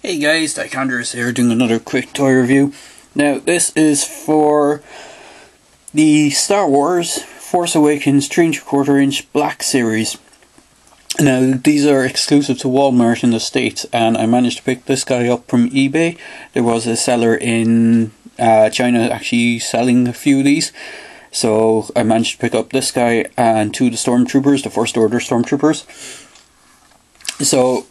Hey guys, Tycondrius here doing another quick toy review. Now this is for the Star Wars Force Awakens 3 quarter inch black series. Now these are exclusive to Walmart in the States and I managed to pick this guy up from eBay. There was a seller in uh, China actually selling a few of these. So I managed to pick up this guy and two of the Stormtroopers, the First Order Stormtroopers. So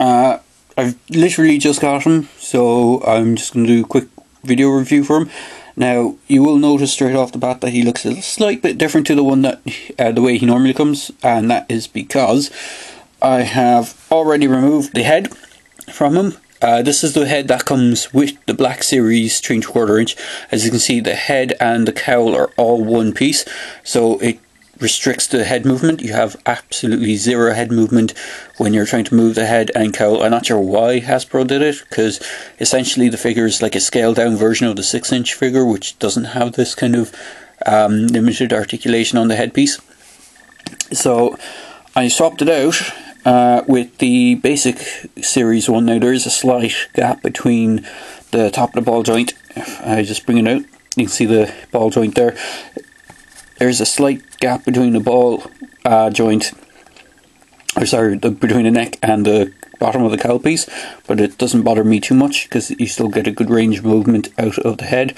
uh, I've literally just got him, so I'm just going to do a quick video review for him. Now, you will notice straight off the bat that he looks a slight bit different to the one that, uh, the way he normally comes, and that is because I have already removed the head from him. Uh, this is the head that comes with the Black Series 3 quarter inch. As you can see, the head and the cowl are all one piece, so it restricts the head movement. You have absolutely zero head movement when you're trying to move the head and cowl. I'm not sure why Hasbro did it because essentially the figure is like a scaled down version of the 6 inch figure which doesn't have this kind of um, limited articulation on the headpiece. So I swapped it out uh, with the basic series one. Now there is a slight gap between the top of the ball joint. I just bring it out. You can see the ball joint there there's a slight gap between the ball uh, joint, or sorry, the, between the neck and the bottom of the cowl piece, but it doesn't bother me too much because you still get a good range of movement out of the head.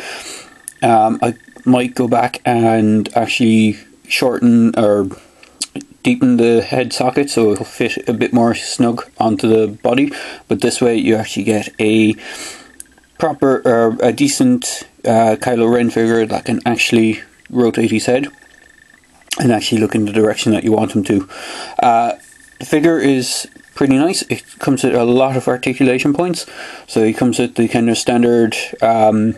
Um, I might go back and actually shorten or deepen the head socket so it'll fit a bit more snug onto the body, but this way you actually get a proper or a decent uh, Kylo Ren figure that can actually rotate his head and actually look in the direction that you want him to. Uh, the figure is pretty nice. It comes with a lot of articulation points. So it comes with the kind of standard um,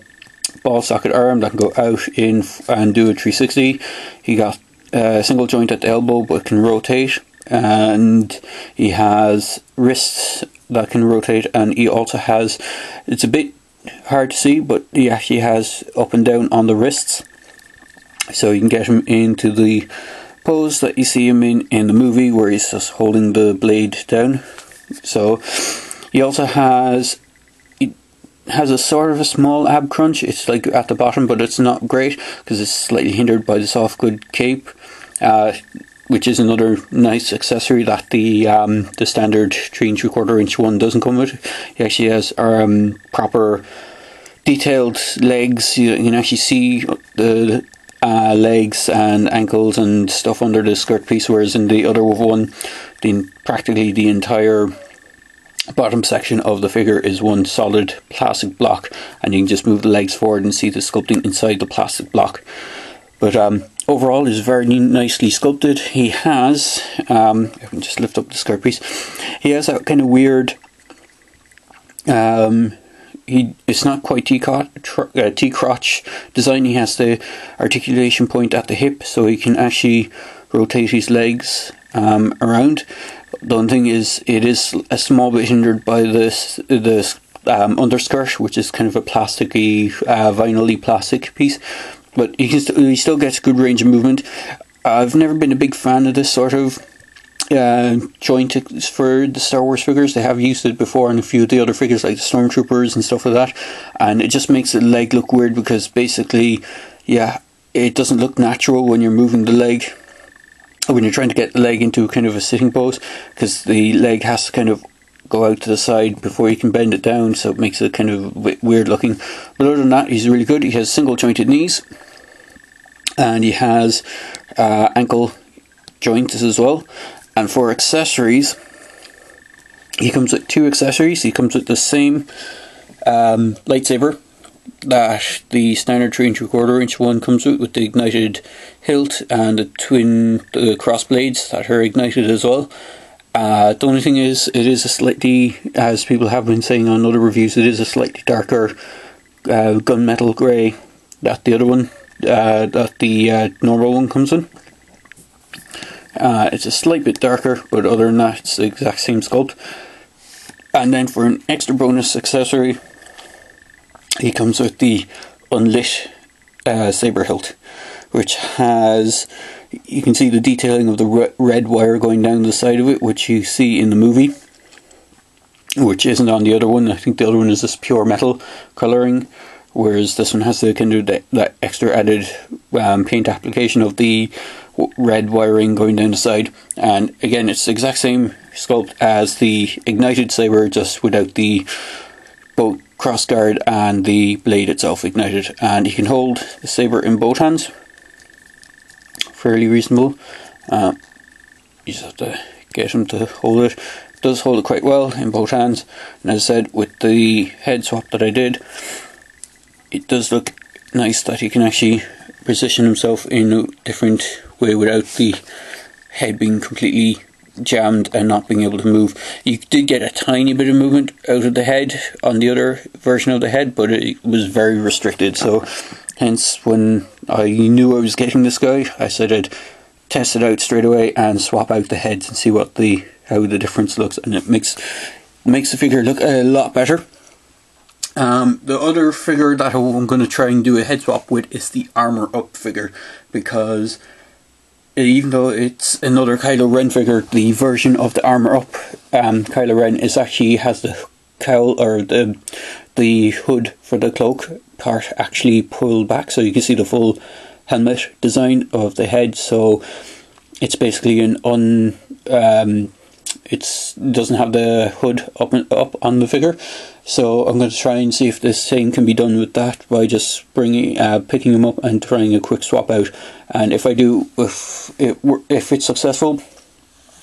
ball socket arm that can go out in and do a 360. He got a single joint at the elbow but can rotate. And he has wrists that can rotate, and he also has. It's a bit hard to see, but he actually has up and down on the wrists so you can get him into the pose that you see him in in the movie where he's just holding the blade down. So he also has he has a sort of a small ab crunch. It's like at the bottom, but it's not great because it's slightly hindered by the soft good cape. Uh, which is another nice accessory that the um, the standard three and three quarter inch one doesn't come with. He actually has um, proper detailed legs. You, you can actually see the uh, legs and ankles and stuff under the skirt piece, whereas in the other one, the, practically the entire bottom section of the figure is one solid plastic block, and you can just move the legs forward and see the sculpting inside the plastic block. But um, overall, is very nicely sculpted. He has, um, I can just lift up the skirt piece. He has a kind of weird um, he it's not quite T uh, crotch design. He has the articulation point at the hip, so he can actually rotate his legs um, around. The only thing is, it is a small bit hindered by this this um, underskirt, which is kind of a plasticky, uh, vinyl plastic piece. But he can st- he still gets good range of movement. I've never been a big fan of this sort of uh, joint for the Star Wars figures. They have used it before on a few of the other figures, like the Stormtroopers and stuff like that. And it just makes the leg look weird because basically, yeah, it doesn't look natural when you're moving the leg. When you're trying to get the leg into kind of a sitting pose, because the leg has to kind of go out to the side before you can bend it down, so it makes it kind of weird looking. But other than that, he's really good. He has single jointed knees, and he has uh, ankle joints as well. And for accessories, he comes with two accessories. He comes with the same um, lightsaber that the standard three and three quarter inch one comes with, with the ignited hilt and the twin the cross blades that are ignited as well. Uh, the only thing is, it is a slightly, as people have been saying on other reviews, it is a slightly darker uh, gunmetal grey that the other one, uh, that the uh, normal one comes in. Uh, it's a slight bit darker, but other than that, it's the exact same sculpt. And then for an extra bonus accessory, he comes with the unlit uh, saber hilt, which has you can see the detailing of the red wire going down the side of it, which you see in the movie. which isn't on the other one. I think the other one is this pure metal colouring, whereas this one has the kind of that extra added um, paint application of the red wiring going down the side. And again, it's the exact same sculpt as the ignited saber, just without the both crossguard and the blade itself ignited. And you can hold the saber in both hands, fairly reasonable. Uh, you just have to get him to hold it. it. Does hold it quite well in both hands. And as I said, with the head swap that I did, it does look nice that he can actually position himself in a different way without the head being completely jammed and not being able to move. You did get a tiny bit of movement out of the head on the other version of the head, but it was very restricted. So, hence, when I knew I was getting this guy, I said I'd test it out straight away and swap out the heads and see what the how the difference looks, and it makes makes the figure look a lot better. Um, the other figure that I'm going to try and do a head swap with is the Armor Up figure because even though it's another Kylo Ren figure, the version of the Armor Up um, Kylo Ren is actually has the cowl or the the hood for the cloak part actually pulled back so you can see the full helmet design of the head so it's basically an un um, it doesn't have the hood up up on the figure so I'm going to try and see if this thing can be done with that by just bringing uh, picking them up and trying a quick swap out. And if I do if it if it's successful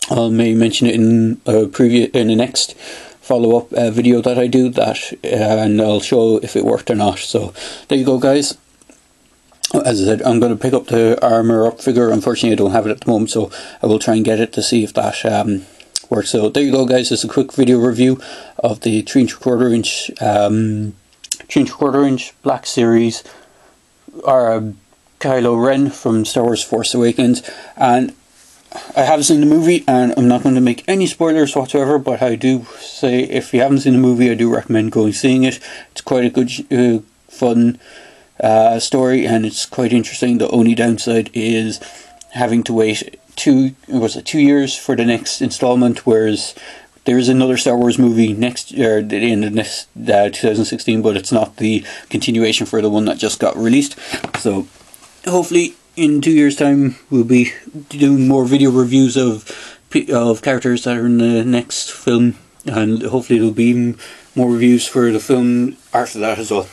I'll may mention it in a previous in the next follow up uh, video that I do that uh, and I'll show if it worked or not. So there you go guys. As I said, I'm going to pick up the armor up figure. Unfortunately, I don't have it at the moment, so I will try and get it to see if that um, works. So there you go, guys. It's a quick video review of the three and quarter inch, um, three and quarter inch Black Series, or uh, Kylo Ren from Star Wars Force Awakens, and I haven't seen the movie, and I'm not going to make any spoilers whatsoever. But I do say, if you haven't seen the movie, I do recommend going seeing it. It's quite a good, uh, fun uh, story, and it's quite interesting. The only downside is having to wait two was it two years for the next installment, whereas there is another Star Wars movie next year in the next uh, 2016, but it's not the continuation for the one that just got released. So hopefully in two years' time we'll be doing more video reviews of of characters that are in the next film, and hopefully there'll be more reviews for the film after that as well.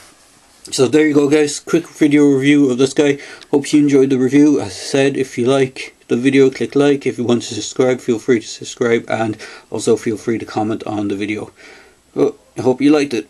So there you go guys, quick video review of this guy. Hope you enjoyed the review. As I said, if you like the video, click like. If you want to subscribe, feel free to subscribe and also feel free to comment on the video. Well, I hope you liked it.